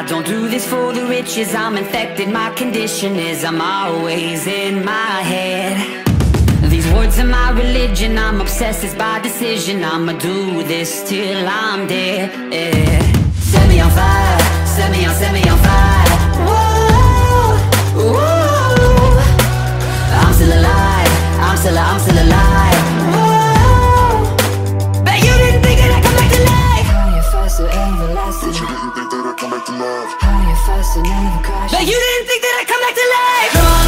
I don't do this for the riches. I'm infected, my condition is I'm always in my head. These words are my religion, I'm obsessed, it's by decision. I'ma do this till I'm dead. Yeah. Set me on fire, Bet you didn't think that I'd come back to life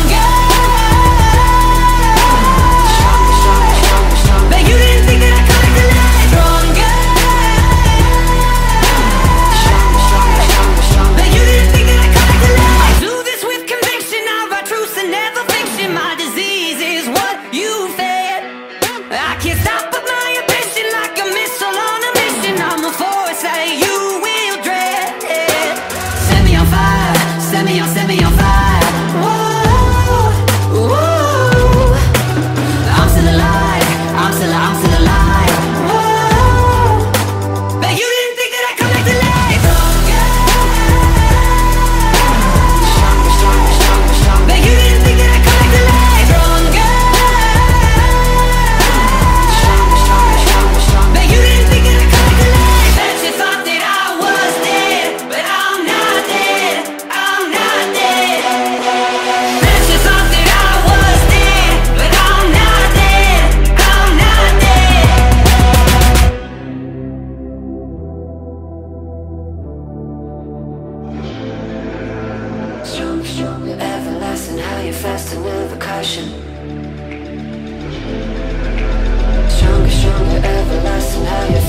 faster than a caution. Stronger, stronger, everlasting, how you